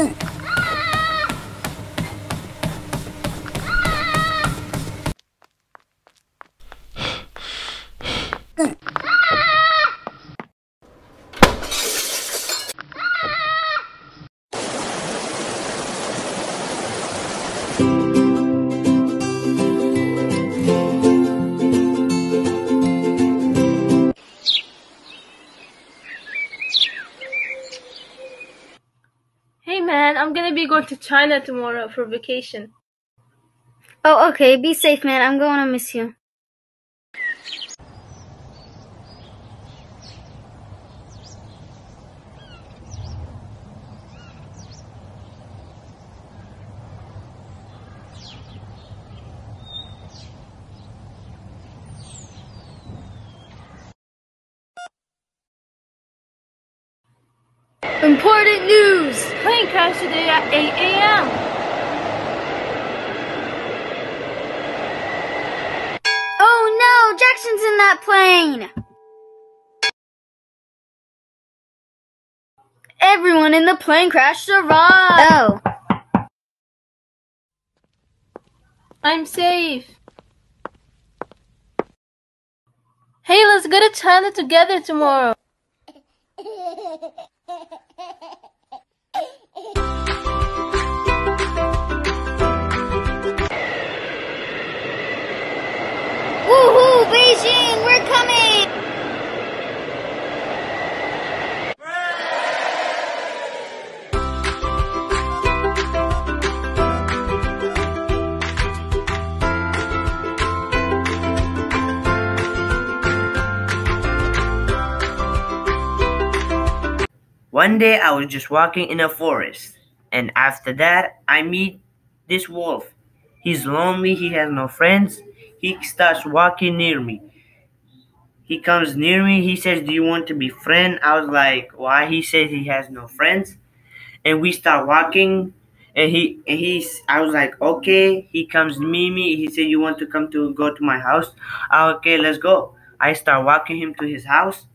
Hey man, I'm gonna be going to China tomorrow for vacation. Oh, okay. Be safe, man. I'm going to miss you. Important news! Plane crash today at 8 a.m. Oh no! Jackson's in that plane! Everyone in the plane crash survived! Oh. I'm safe. Hey, let's go to China together tomorrow. Beijing! We're coming! One day I was just walking in a forest, and after that I meet this wolf. He's lonely, he has no friends. He starts walking near me. He comes near me, he says, Do you want to be friend? I was like, Why? He says he has no friends. And we start walking and he and he's I was like, Okay. He comes meet me. He said, You want to come to go to my house? Okay, let's go. I start walking him to his house.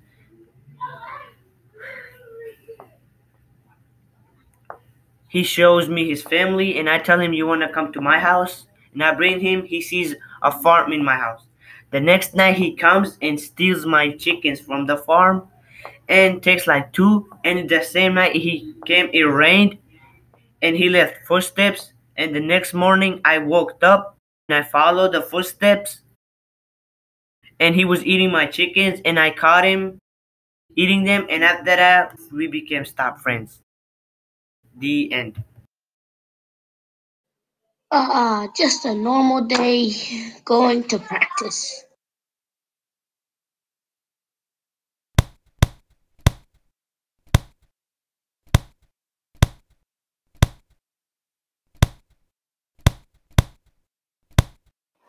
He shows me his family, and I tell him, You want to come to my house? And I bring him, he sees a farm in my house. The next night, he comes and steals my chickens from the farm and takes like two. And the same night, he came, it rained, and he left footsteps. And the next morning, I woke up and I followed the footsteps, and he was eating my chickens, and I caught him eating them. And after that, we became stop friends. The end. Uh, just a normal day going to practice.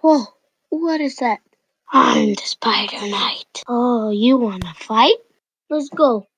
Whoa, what is that? I'm the Spider Knight. Oh, you wanna fight? Let's go.